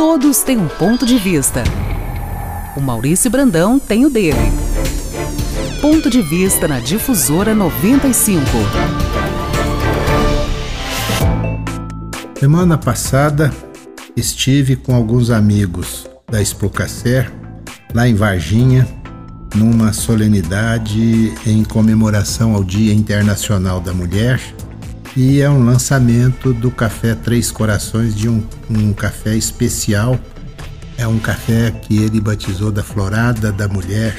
Todos têm um ponto de vista. O Maurício Brandão tem o dele. Ponto de vista na Difusora 95. Semana passada estive com alguns amigos da Expocacer lá em Varginha, numa solenidade em comemoração ao Dia Internacional da Mulher e é um lançamento do Café Três Corações de um, um café especial. É um café que ele batizou da Florada da Mulher,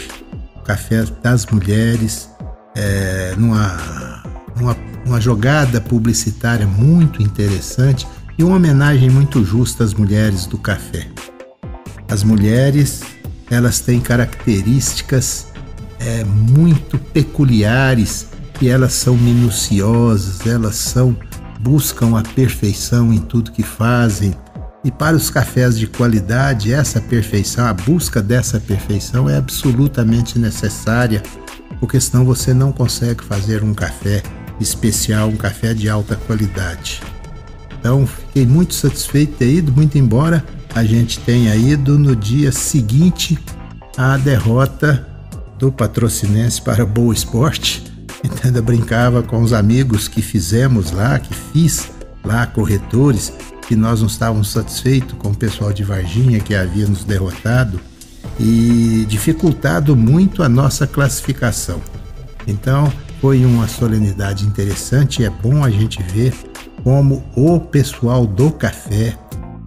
Café das Mulheres, é, numa, numa uma jogada publicitária muito interessante e uma homenagem muito justa às mulheres do café. As mulheres elas têm características é, muito peculiares elas são minuciosas, elas são buscam a perfeição em tudo que fazem. E para os cafés de qualidade, essa perfeição, a busca dessa perfeição é absolutamente necessária, porque senão você não consegue fazer um café especial, um café de alta qualidade. Então, fiquei muito satisfeito de ter ido, muito embora a gente tenha ido no dia seguinte à derrota do Patrocinense para Boa Esporte. Então, eu brincava com os amigos que fizemos lá, que fiz lá, corretores, que nós não estávamos satisfeitos com o pessoal de Varginha que havia nos derrotado e dificultado muito a nossa classificação. Então, foi uma solenidade interessante, é bom a gente ver como o pessoal do café,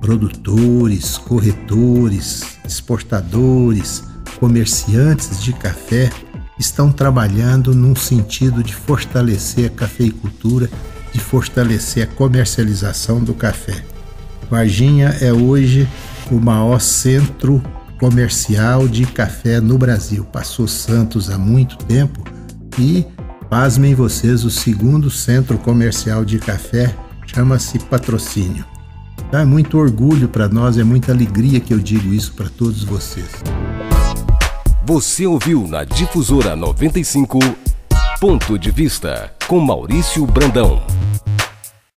produtores, corretores, exportadores, comerciantes de café, estão trabalhando num sentido de fortalecer a cafeicultura, de fortalecer a comercialização do café. Varginha é hoje o maior centro comercial de café no Brasil. Passou Santos há muito tempo e, pasmem vocês, o segundo centro comercial de café chama-se patrocínio. É muito orgulho para nós, é muita alegria que eu digo isso para todos vocês. Você ouviu na Difusora 95 Ponto de Vista com Maurício Brandão.